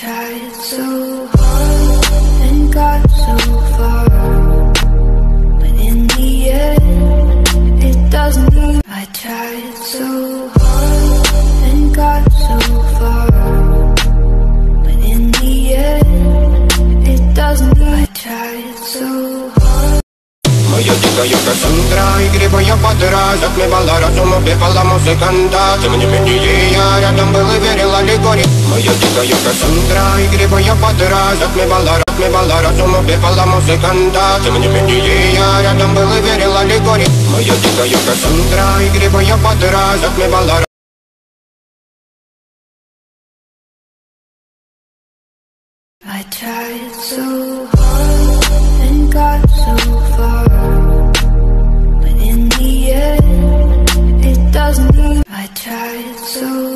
tried so hard and got so far, but in the end, it doesn't mean I tried so hard and got so far, but in the end, it doesn't mean I tried so hard. Моя дикая Кассандра, игривая подра Затмевала разум, убивала музыканта Тем не менее я рядом был и верил аллегории Моя дикая Кассандра, игривая подра Затмевала, затмевала разум, убивала музыканта Тем не менее я рядом был и верил аллегории Моя дикая Кассандра, игривая подра Затмевала I tried so hard and got so far, but in the end, it doesn't mean I tried so hard.